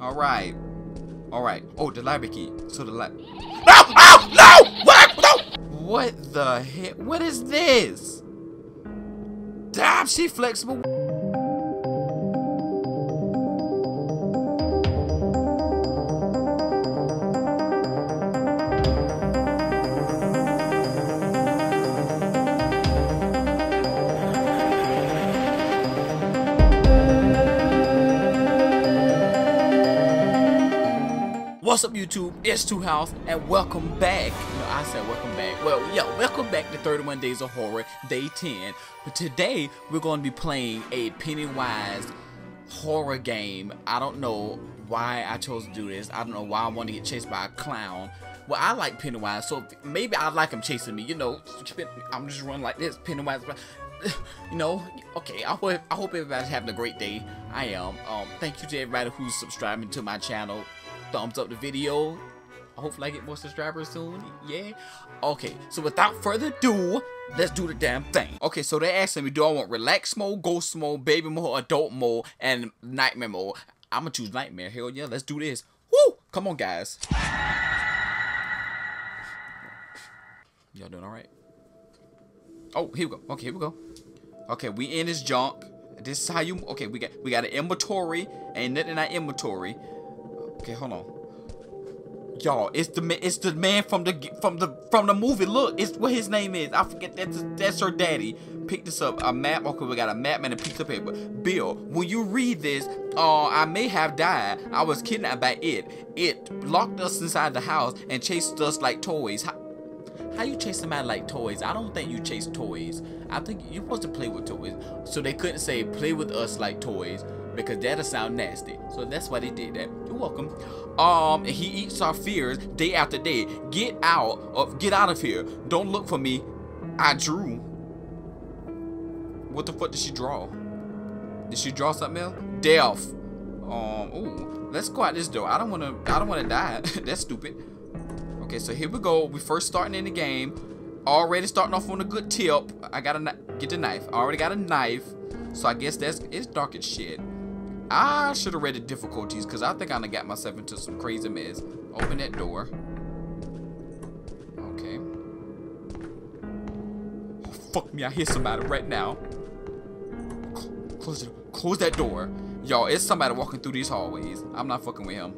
All right. All right. Oh, the library key. So the lab. No! No! No! What? No! What the heck? What is this? Damn, she flexible. What's up YouTube? It's Two House and welcome back. No, I said welcome back. Well, yeah, welcome back to 31 Days of Horror, Day 10. But today we're going to be playing a Pennywise horror game. I don't know why I chose to do this. I don't know why I want to get chased by a clown. Well, I like Pennywise, so maybe I like him chasing me. You know, I'm just running like this, Pennywise. You know, okay. I hope I hope everybody's having a great day. I am. Um, thank you to everybody who's subscribing to my channel thumbs up the video. Hopefully I get more subscribers soon. Yeah. Okay, so without further ado, let's do the damn thing. Okay, so they're asking me, do I want relax mode, ghost mode, baby mode, adult mode, and nightmare mode? I'm gonna choose nightmare. Hell yeah, let's do this. Woo! Come on, guys. Y'all doing alright? Oh, here we go. Okay, here we go. Okay, we in this junk. This is how you okay, we got we got an inventory. Ain't nothing in our inventory. Okay, hold on. Y'all, it's the it's the man from the from the from the movie. Look, it's what his name is. I forget that's that's her daddy. Pick this up. A map. Okay, we got a map and a piece of paper. Bill, when you read this, uh, I may have died. I was kidnapped by it. It locked us inside the house and chased us like toys. How, how you chase somebody like toys? I don't think you chase toys. I think you're supposed to play with toys. So they couldn't say play with us like toys because that'll sound nasty. So that's why they did that. You're welcome. Um, he eats our fears day after day. Get out of get out of here. Don't look for me. I drew. What the fuck did she draw? Did she draw something else? Death. Um, ooh. Let's go out this door. I don't wanna I don't wanna die. that's stupid. Okay, so here we go. We first starting in the game. Already starting off on a good tip. I gotta get the knife. I already got a knife. So I guess that's it's dark as shit. I should have read the difficulties because I think I got myself into some crazy mess. Open that door. Okay. Oh, fuck me, I hear somebody right now. Close, it, close that door. Y'all, it's somebody walking through these hallways. I'm not fucking with him.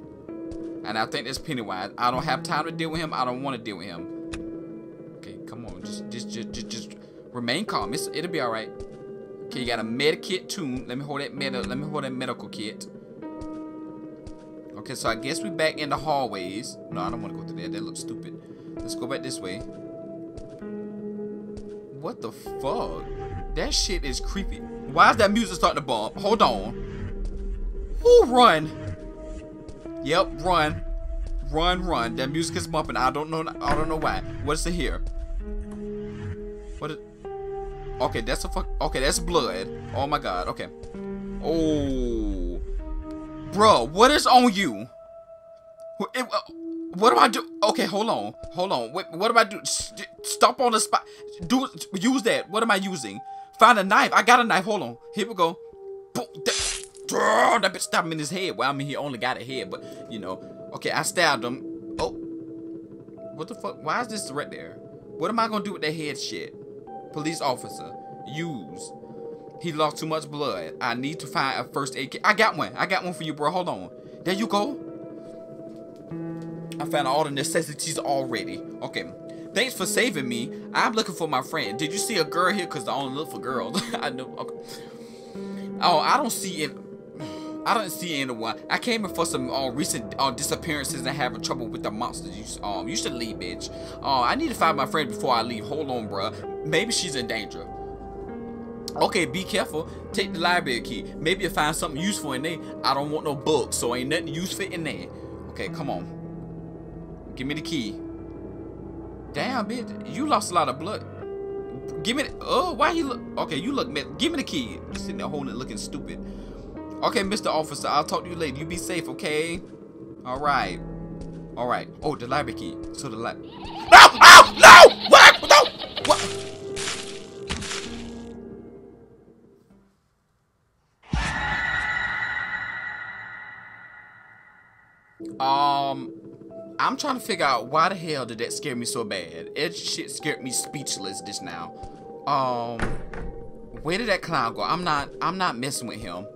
And I think it's Pennywise. I don't have time to deal with him. I don't want to deal with him. Okay, come on. Just, just, just, just, just remain calm. It's, it'll be all right. Okay, you got a med kit too. Let me hold that med let me hold that medical kit. Okay, so I guess we're back in the hallways. No, I don't want to go through there. That looks stupid. Let's go back this way. What the fuck? That shit is creepy. Why is that music starting to bump? Hold on. Who run? Yep, run. Run, run. That music is bumping. I don't know. I don't know why. What's it here? What is? Okay, that's a fuck. Okay, that's blood. Oh my god. Okay. Oh, bro, what is on you? What, uh, what do I do? Okay, hold on, hold on. What, what do I do? Stop on the spot. Do use that. What am I using? Find a knife. I got a knife. Hold on. Here we go. That, that bitch stabbed him in his head. Well, I mean, he only got a head, but you know. Okay, I stabbed him. Oh, what the fuck? Why is this right there? What am I gonna do with that head shit? Police officer. Use. He lost too much blood. I need to find a first aid kit. I got one. I got one for you, bro. Hold on. There you go. I found all the necessities already. Okay. Thanks for saving me. I'm looking for my friend. Did you see a girl here? Because I only look for girls. I know. Okay. Oh, I don't see it. I don't see anyone. I came in for some uh, recent uh, disappearances and having trouble with the monsters. You, um, you should leave, bitch. Uh, I need to find my friend before I leave. Hold on, bruh. Maybe she's in danger. Okay, be careful. Take the library key. Maybe you'll find something useful in there. I don't want no books, so ain't nothing useful in there. Okay, come on. Give me the key. Damn, bitch. You lost a lot of blood. Give me the, oh, why you look, okay, you look, give me the key. You're sitting there holding it looking stupid. Okay, Mr. Officer, I'll talk to you later. You be safe, okay? All right. All right. Oh, the library key. So the lab. No! No! No! What? No! What? Um, I'm trying to figure out why the hell did that scare me so bad. It shit scared me speechless just now. Um, where did that clown go? I'm not, I'm not messing with him.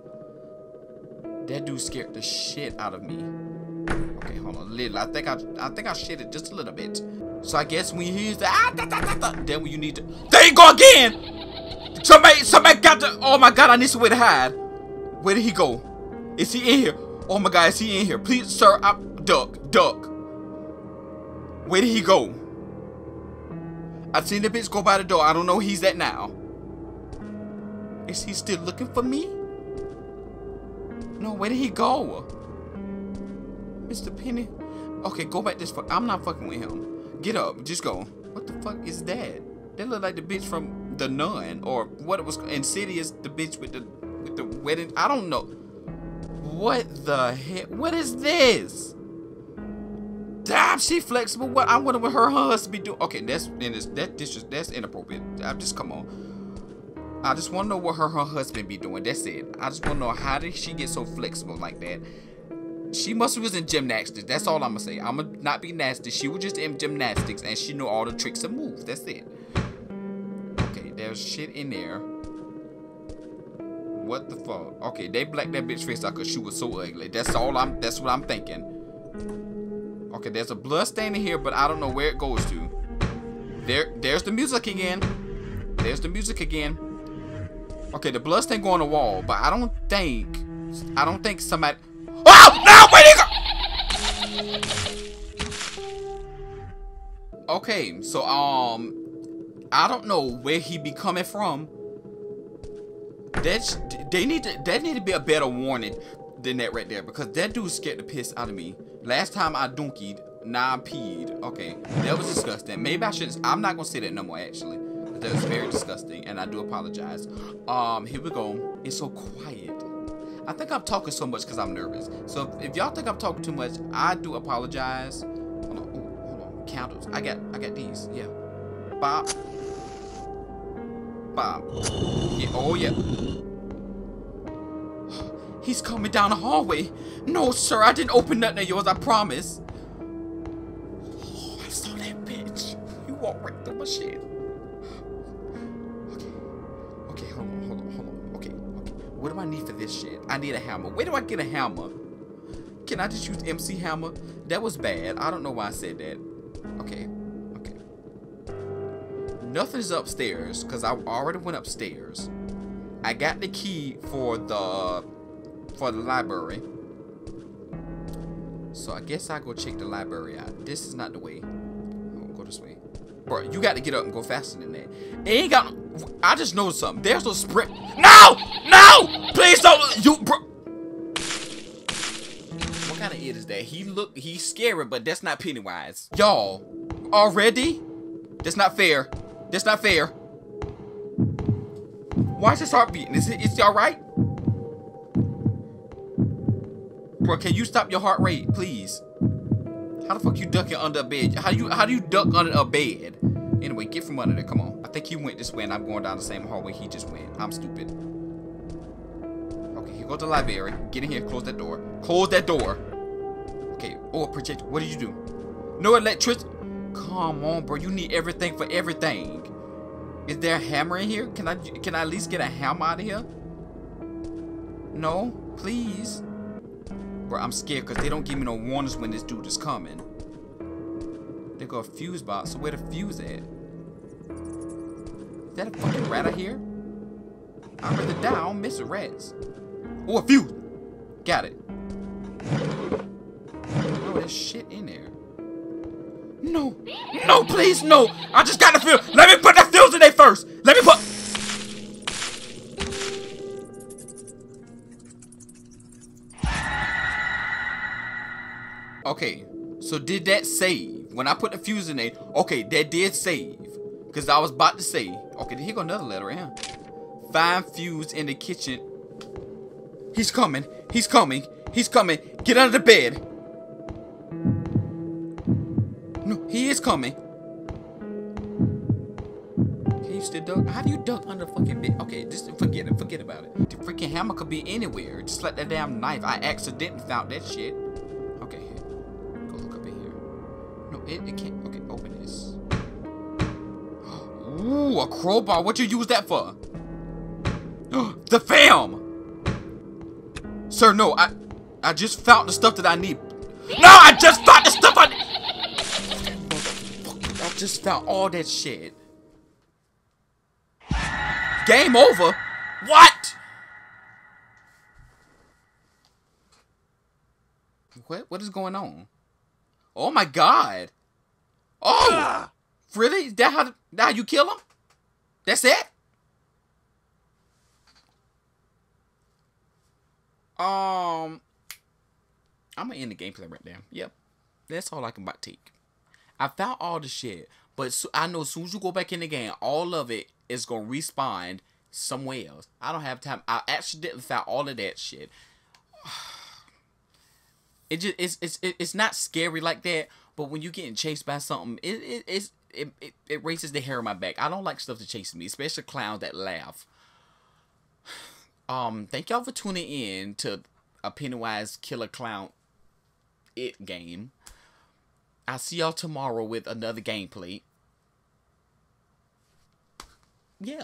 That dude scared the shit out of me. Okay, hold on, little. I think I, I think I shit it just a little bit. So I guess when you hear the ah, da, da, da, da, then when you need to, there you go again. Somebody, somebody got the. Oh my god, I need somewhere to hide. Where did he go? Is he in here? Oh my god, is he in here? Please, sir, I, duck, duck. Where did he go? I seen the bitch go by the door. I don't know he's at now. Is he still looking for me? No, where did he go? Mr. Penny. Okay, go back this fuck. I'm not fucking with him. Get up. Just go. What the fuck is that? That look like the bitch from The Nun. Or what it was. Insidious, the bitch with the with the wedding. I don't know. What the heck? What is this? Damn, she flexible. What I wonder what her husband be doing. Okay, that's in this that this just that's inappropriate. I just come on. I just want to know what her, her husband be doing. That's it. I just want to know how did she get so flexible like that. She must have was in gymnastics. That's all I'm gonna say. I'm gonna not be nasty. She was just in gymnastics and she knew all the tricks and moves. That's it. Okay, there's shit in there. What the fuck? Okay, they blacked that bitch face out because she was so ugly. That's all I'm. That's what I'm thinking. Okay, there's a blood stain in here, but I don't know where it goes to. There, there's the music again. There's the music again. Okay, the blood stain go on the wall, but I don't think, I don't think somebody. Oh no! Where you go? Okay, so um, I don't know where he be coming from. That's they need to that need to be a better warning than that right there because that dude scared the piss out of me. Last time I dunkied, now I peed. Okay, that was disgusting. Maybe I should. I'm not gonna say that no more actually. That was very disgusting, and I do apologize. Um, here we go. It's so quiet. I think I'm talking so much because I'm nervous. So if, if y'all think I'm talking too much, I do apologize. Hold on, Ooh, hold on. Candles. I got, I got these. Yeah. Bob. Bob. Yeah. Oh yeah. He's coming down the hallway. No, sir, I didn't open nothing of yours. I promise. Oh, I saw that bitch. You walked right through my shit. What do I need for this shit? I need a hammer. Where do I get a hammer? Can I just use MC Hammer? That was bad. I don't know why I said that. Okay. Okay. Nothing's upstairs because I already went upstairs. I got the key for the for the library. So I guess I go check the library out. This is not the way. I'll go this way. Bro, you got to get up and go faster than that. Ain't got I just know something. There's no sprint. No! No! Please don't. You, bro. What kind of it is that? He look, he's scary, but that's not Pennywise. Y'all, already? That's not fair. That's not fair. Why is his heart beating? Is it, is it all right? Bro, can you stop your heart rate, please? How the fuck you ducking under a bed? How do you how do you duck under a bed? Anyway, get from under there. Come on. I think he went this way and I'm going down the same hallway he just went. I'm stupid. Okay, here goes the library. Get in here. Close that door. Close that door. Okay. Oh, project. What did you do? No electricity. Come on, bro. You need everything for everything. Is there a hammer in here? Can I can I at least get a hammer out of here? No, please. Bro, I'm scared because they don't give me no warnings when this dude is coming. They got a fuse box, so where the fuse at? Is that a fucking rat out here? I'd rather die, I miss rats. Oh, a fuse! Got it. Oh, there's shit in there. No! No, please, no! I just got the fuse! Let me put the fuse in there first! Okay, so did that save? when I put the fuse in there, okay, that did save. Because I was about to say, okay, here go another letter in. Find fuse in the kitchen. He's coming. He's coming. He's coming. Get under the bed. No, he is coming. Can still duck? How do you duck under fucking bed? Okay, just forget it. Forget about it. The freaking hammer could be anywhere. Just like that damn knife. I accidentally found that shit. It, it can't. Okay, open this. Ooh, a crowbar. What you use that for? the fam! Sir, no, I I just found the stuff that I need. No, I just found the stuff I need! I just found all that shit. Game over? What? What what is going on? Oh my god. Oh! Really? That how that you kill him? That's it? Um, I'm gonna end the gameplay right there. Yep, that's all I can about take. I found all the shit, but so, I know as soon as you go back in the game, all of it is gonna respawn somewhere else. I don't have time. I accidentally found all of that shit. It just it's it's it's not scary like that, but when you're getting chased by something, it it it, it, it raises the hair on my back. I don't like stuff to chase me, especially clowns that laugh. Um, thank y'all for tuning in to a Pennywise Killer Clown It game. I'll see y'all tomorrow with another gameplay. Yeah.